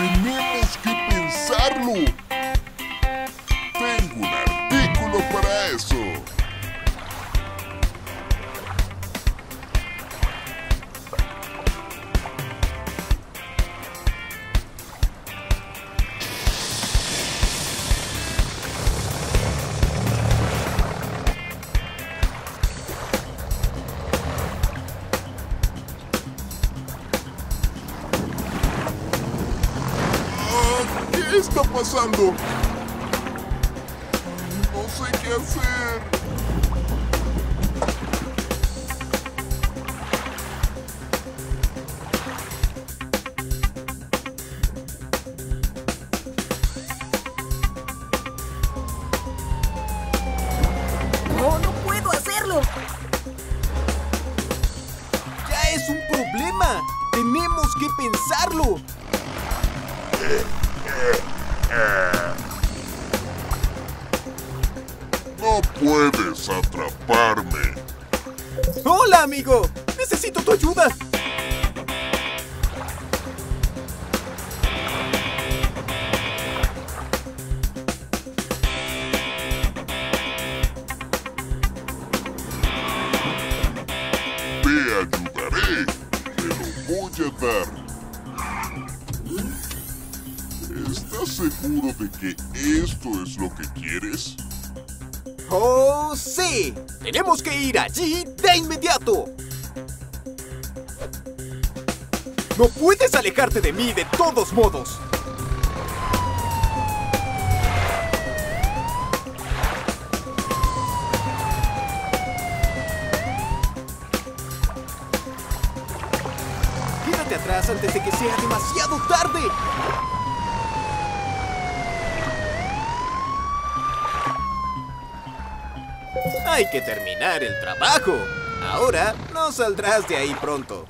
Remember pasando? No sé qué hacer. ¡No, no puedo hacerlo! ¡Ya es un problema! ¡Tenemos que pensarlo! No puedes atraparme. ¡Hola, amigo! ¡Necesito tu ayuda! Te ayudaré. Te lo voy a dar. ¿Estás seguro de que esto es lo que quieres? ¡Oh, sí! ¡Tenemos que ir allí de inmediato! ¡No puedes alejarte de mí de todos modos! Quédate atrás antes de que sea demasiado tarde. Hay que terminar el trabajo. Ahora no saldrás de ahí pronto.